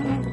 Mm-hmm.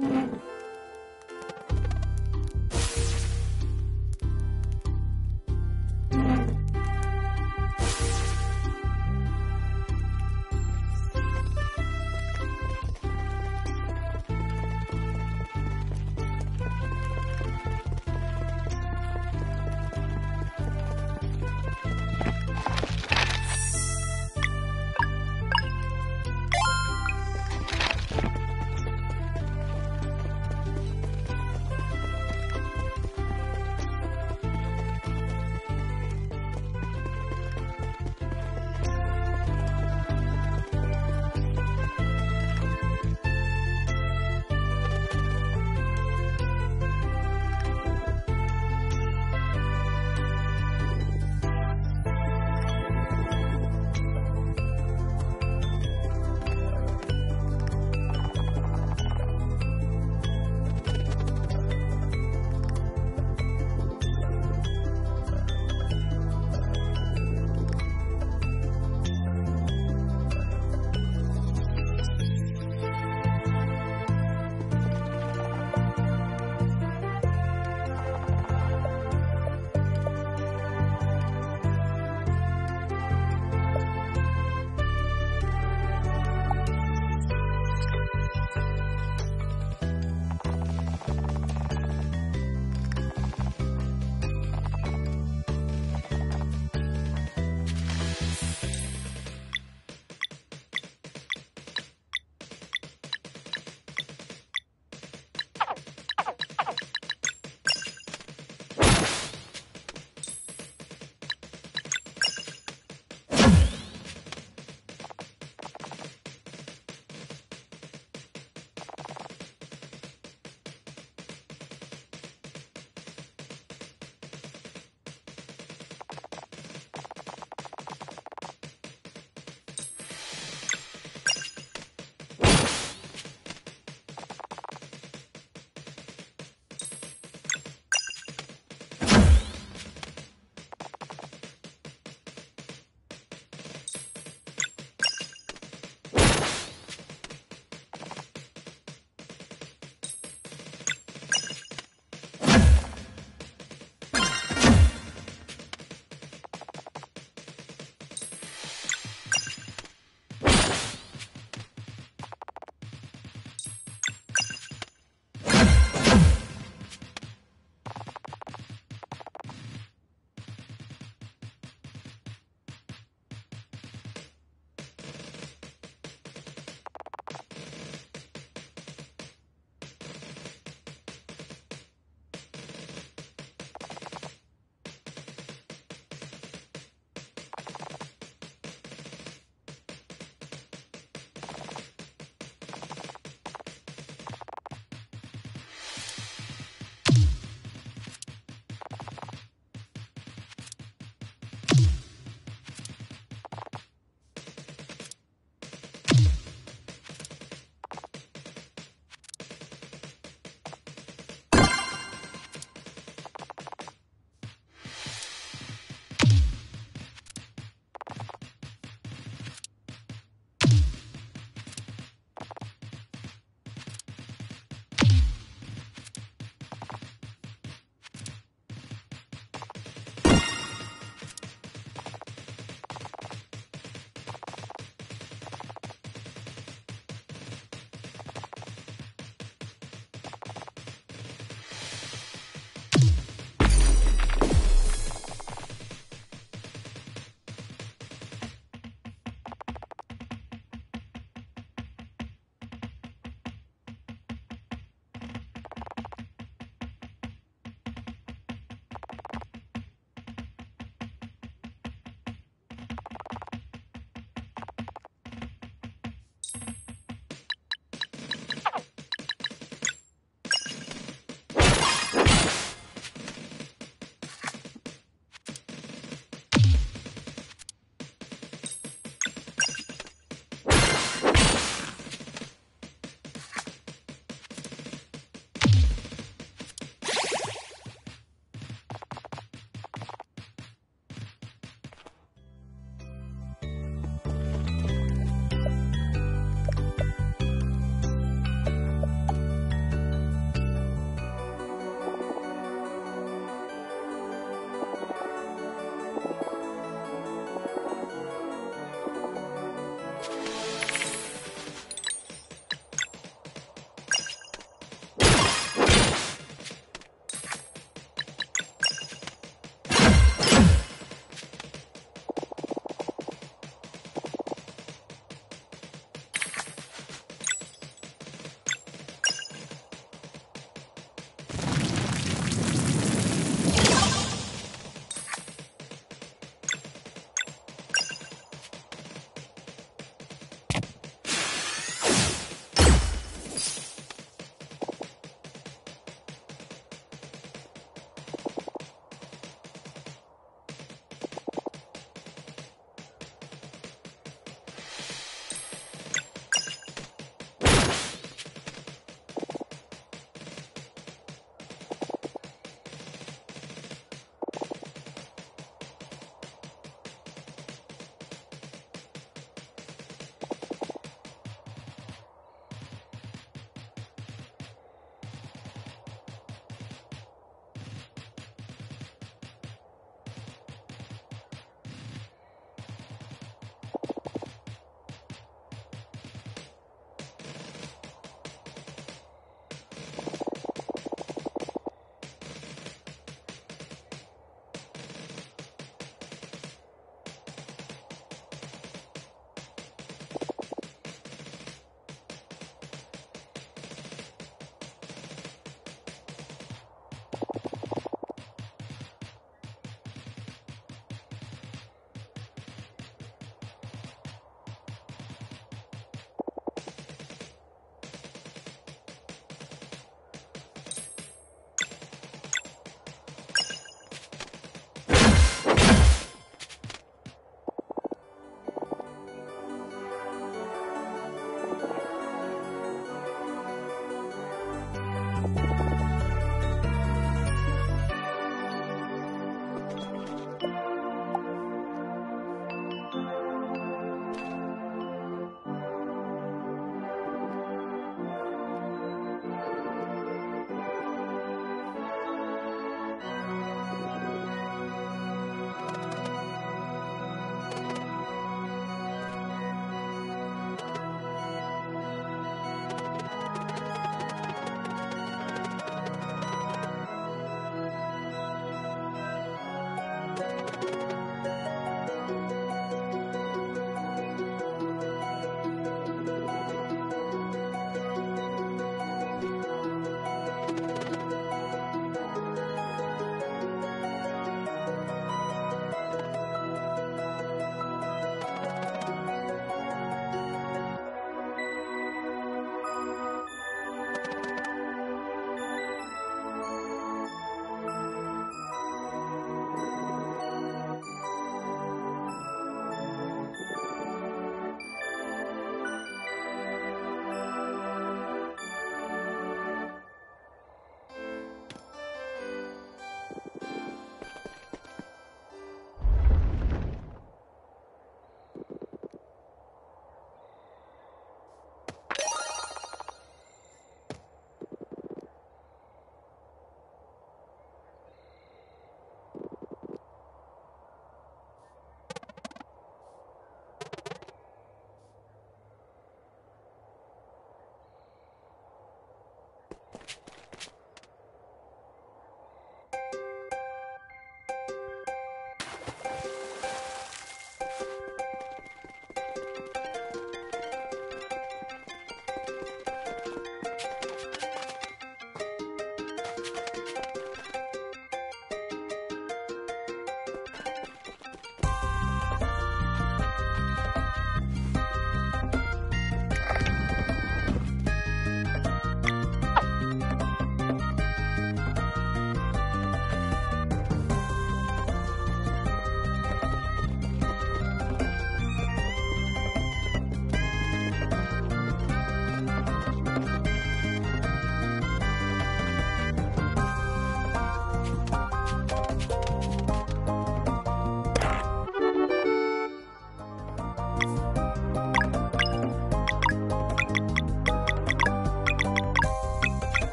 うん